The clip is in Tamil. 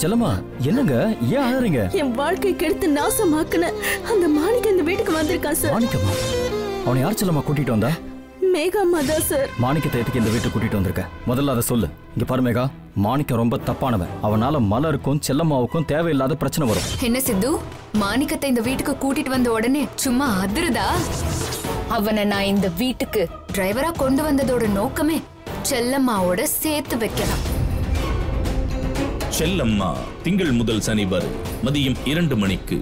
செல்லம்மா என்னங்க? ஏன் அழறீங்க? என் வாழ்க்கை கெடுத்து நாசமாக்குன அந்த மாணிக்க இந்த வீட்டுக்கு வந்திருக்கான் சார். மாணிக்கம்மா அவனை யார் செல்லம்மா கூட்டிட்டு வந்தா? மேகா மாதா சார். மாணிக்கத்தை எதுக்கு இந்த வீட்டுக்கு கூட்டிட்டு வந்திருக்க? முதல்ல அதை சொல்லு. இங்க பாரு மேகா மாணிக்கம் ரொம்ப தப்பானவன். அவனால மலருக்கும் செல்லம்மாவுக்கும் தேவையில்லாத பிரச்சனை வரும். என்ன சித்து? மாணிக்கத்தை இந்த வீட்டுக்கு கூட்டிட்டு வந்த உடனே சும்மா அதிருதா? அவனை நான் இந்த வீட்டுக்கு டிரைவரா கொண்டு வந்ததோட நோக்கமே செல்லம்மாவோட சேர்த்து வைக்கலாம் செல்லம்மா திங்கள் முதல் சனி வரை மதியம் இரண்டு மணிக்கு.